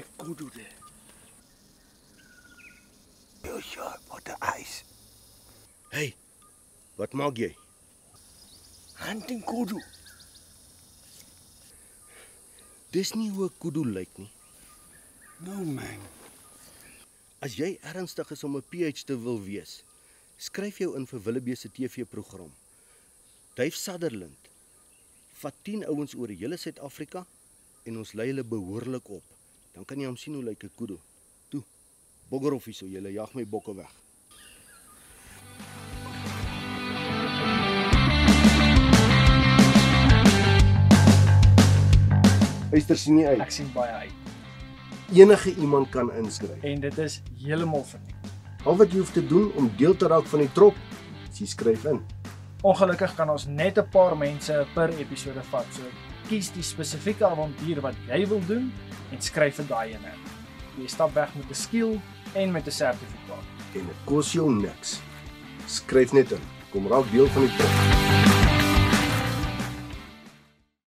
there. You sure about the eyes? Hey. Wat maak jy? Hunting kudu. Dis nie hoe 'n kudu lyk nie. No man. As jy ernstig is om 'n PH te wil wees, skryf jou in vir Willebee se TV-program. Dave Sutherland vat 10 ouens oor die hele Suid-Afrika en ons lei hulle behoorlik op. Dan kan jy hom sien hoe lyk 'n kudu. Toe. Boggeroffie so, jy jag my bokke weg. Luister sien nie uit. Ek sien baie uit. Enige iemand kan inskryf. En dit is heeltemal verniet. Al wat jy hoef te doen om deel te raak van die trop, is jy skryf in. Ongelukkig kan ons net 'n paar mense per episode vat. So kies die spesifieke avontuur wat jy wil doen en skryf vir daai ene. Jy stap weg met 'n skill en met 'n sertifikaat. En dit kos jou niks. Skryf net in. Kom raak deel van die trop.